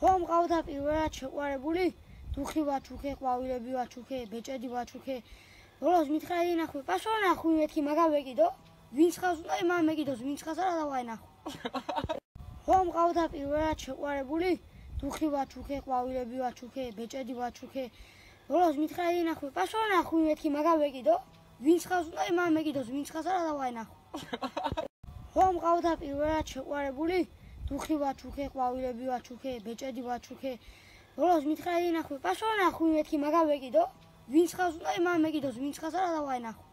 ხომ ყავდა პირველად შეყვარებული? დუხი ვაჩუქე ყვავილები ვაჩუქე ბეჭედი ვაჩუქე. ბოლოს მითხრა ინახო პასო ნახო მეთქი მაგა ვეკიდო ვინც ხავს უნდა იმან მეკიდოს ვინც ხავს არა დავაი ნახო ხომ ყავდა პირველად შეყვარებული? დუხი ვაჩუქე ყვავილები ვაჩუქე ბეჭედი ვაჩუქე. ბოლოს მითხრა ინახო პასო ნახო მეთქი მაგა ვეკიდო ვინც ხავს უნდა იმან მეკიდოს ვინც ხავს არა დავაი ნახო ხომ ყავდა პირველად შეყვარებული დუხი ვაჩუქე ყვავილები ვაჩუქე ბეჭედი ვაჩუქე. ბოლოს მითხრა ინახო პასო ნახო მეთქი მაგა ვეკიდო ვინც ხავს უნდა იმან მეკიდოს ვინც ხავს არა დავაი ნახო